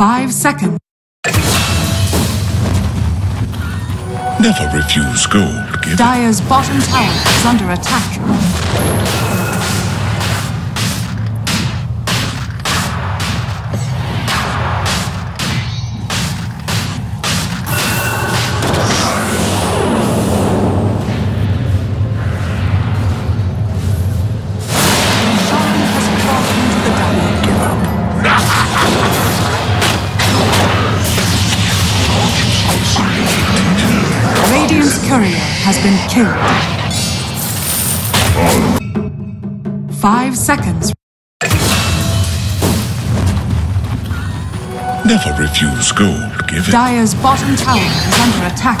Five seconds. Never refuse gold given. Dire's bottom tower is under attack. Radiant's courier has been killed. Five seconds. Never refuse gold given. Dire's bottom tower is under attack.